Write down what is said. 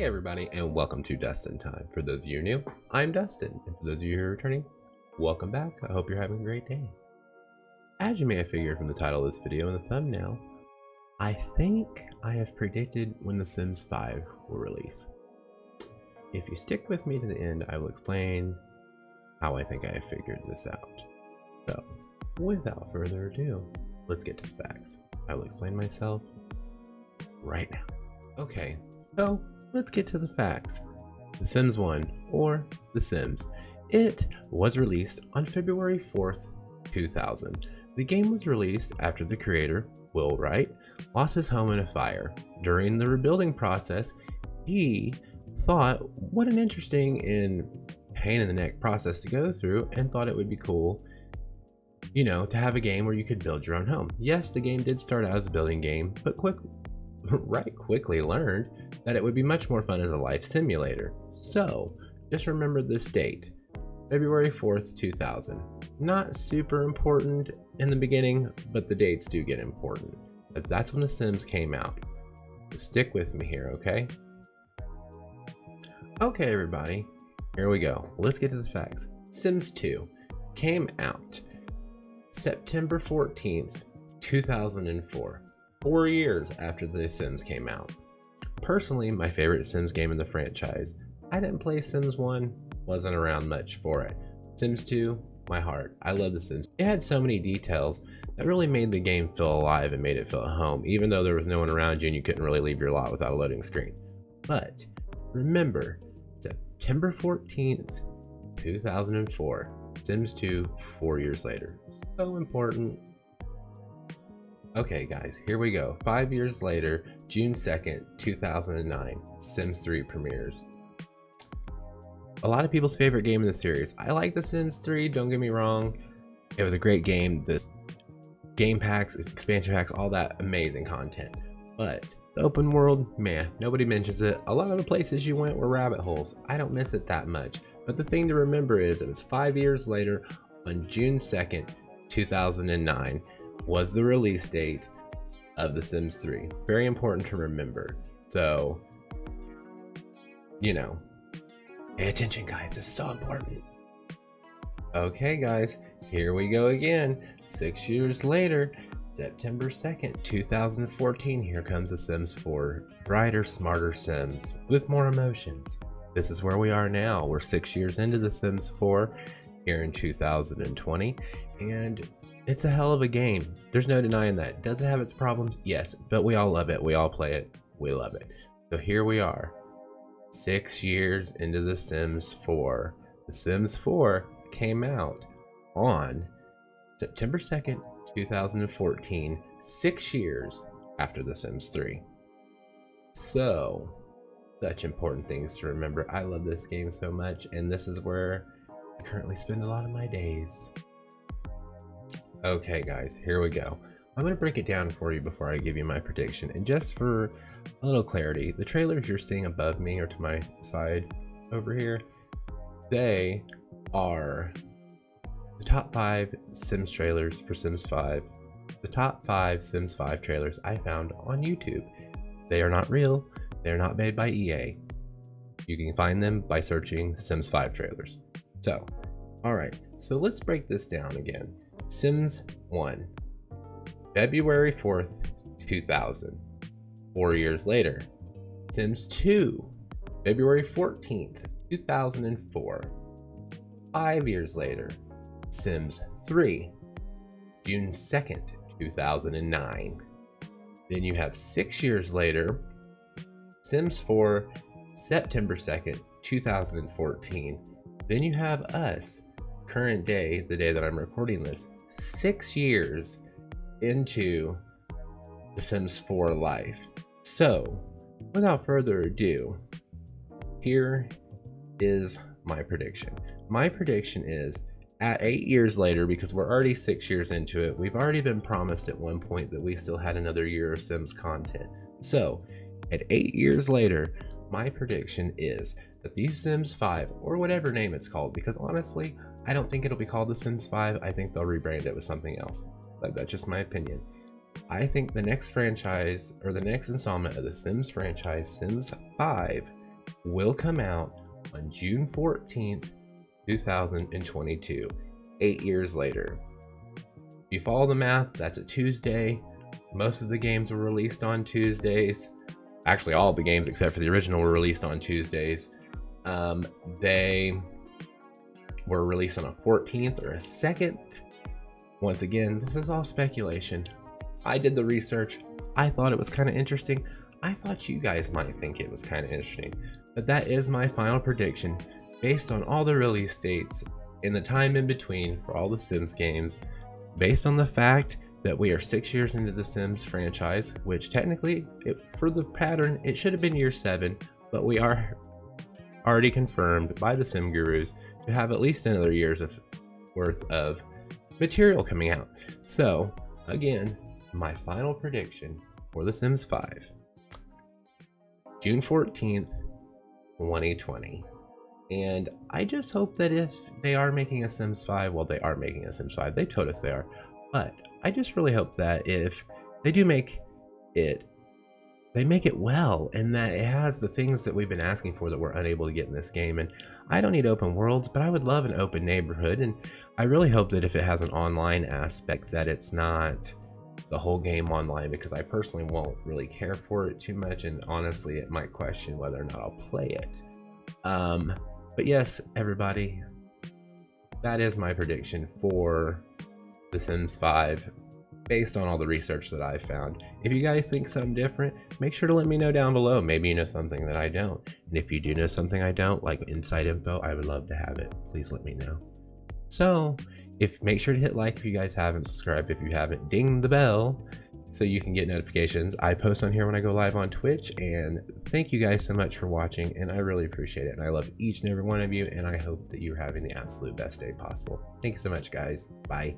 Hey everybody, and welcome to Dustin Time. For those of you new, I'm Dustin, and for those of you who are returning, welcome back. I hope you're having a great day. As you may have figured from the title of this video and the thumbnail, I think I have predicted when The Sims 5 will release. If you stick with me to the end, I will explain how I think I have figured this out. So, without further ado, let's get to the facts. I will explain myself right now. Okay, so let's get to the facts. The Sims 1, or The Sims. It was released on February 4th, 2000. The game was released after the creator, Will Wright, lost his home in a fire. During the rebuilding process, he thought what an interesting and pain in the neck process to go through and thought it would be cool you know to have a game where you could build your own home yes the game did start out as a building game but quick right quickly learned that it would be much more fun as a life simulator. So, just remember this date, February 4th, 2000. Not super important in the beginning, but the dates do get important. But that's when The Sims came out. So stick with me here, okay? Okay, everybody, here we go. Let's get to the facts. Sims 2 came out September 14th, 2004 four years after The Sims came out. Personally, my favorite Sims game in the franchise. I didn't play Sims 1, wasn't around much for it. Sims 2, my heart. I love The Sims. It had so many details that really made the game feel alive and made it feel at home, even though there was no one around you and you couldn't really leave your lot without a loading screen. But remember, September 14th, 2004, Sims 2, four years later. So important, Okay guys, here we go. Five years later, June 2nd, 2009, Sims 3 premieres. A lot of people's favorite game in the series. I like The Sims 3, don't get me wrong. It was a great game. This game packs, expansion packs, all that amazing content. But the open world, man, nobody mentions it. A lot of the places you went were rabbit holes. I don't miss it that much. But the thing to remember is that it's five years later on June 2nd, 2009 was the release date of The Sims 3. Very important to remember. So, you know, pay attention, guys. It's so important. Okay, guys, here we go again. Six years later, September 2nd, 2014, here comes The Sims 4. Brighter, smarter Sims with more emotions. This is where we are now. We're six years into The Sims 4 here in 2020, and it's a hell of a game. There's no denying that. Does it have its problems? Yes, but we all love it. We all play it. We love it. So here we are, six years into The Sims 4. The Sims 4 came out on September 2nd, 2014, six years after The Sims 3. So, such important things to remember. I love this game so much, and this is where I currently spend a lot of my days. Okay guys, here we go. I'm going to break it down for you before I give you my prediction. And just for a little clarity, the trailers you're seeing above me or to my side over here, they are the top five Sims trailers for Sims 5. The top five Sims 5 trailers I found on YouTube. They are not real. They're not made by EA. You can find them by searching Sims 5 trailers. So, alright, so let's break this down again. Sims 1, February 4th, 2000. Four years later, Sims 2, February 14th, 2004. Five years later, Sims 3, June 2nd, 2009. Then you have six years later, Sims 4, September 2nd, 2014. Then you have us, current day, the day that I'm recording this, six years into The Sims 4 life. So, without further ado, here is my prediction. My prediction is at eight years later, because we're already six years into it, we've already been promised at one point that we still had another year of Sims content. So, at eight years later, my prediction is that these Sims 5, or whatever name it's called, because honestly, I don't think it'll be called The Sims 5. I think they'll rebrand it with something else. But that's just my opinion. I think the next franchise, or the next installment of the Sims franchise, Sims 5, will come out on June 14th, 2022, eight years later. If you follow the math, that's a Tuesday. Most of the games were released on Tuesdays. Actually, all the games except for the original were released on Tuesdays. Um, they were released on a 14th or a 2nd. Once again, this is all speculation. I did the research. I thought it was kind of interesting. I thought you guys might think it was kind of interesting. But that is my final prediction based on all the release dates in the time in between for all the Sims games, based on the fact that we are six years into the Sims franchise, which technically, it, for the pattern, it should have been year seven, but we are already confirmed by the Sim Gurus have at least another year's of worth of material coming out. So, again, my final prediction for The Sims 5 June 14th, 2020. And I just hope that if they are making a Sims 5, well, they are making a Sims 5, they told us they are, but I just really hope that if they do make it, they make it well and that it has the things that we've been asking for that we're unable to get in this game. And I don't need open worlds, but I would love an open neighborhood. And I really hope that if it has an online aspect, that it's not the whole game online because I personally won't really care for it too much. And honestly, it might question whether or not I'll play it. Um, but yes, everybody, that is my prediction for The Sims 5 based on all the research that I've found. If you guys think something different, make sure to let me know down below. Maybe you know something that I don't. And if you do know something I don't, like inside info, I would love to have it. Please let me know. So, if make sure to hit like if you guys haven't, subscribed if you haven't, ding the bell so you can get notifications. I post on here when I go live on Twitch, and thank you guys so much for watching, and I really appreciate it. And I love each and every one of you, and I hope that you're having the absolute best day possible. Thank you so much, guys. Bye.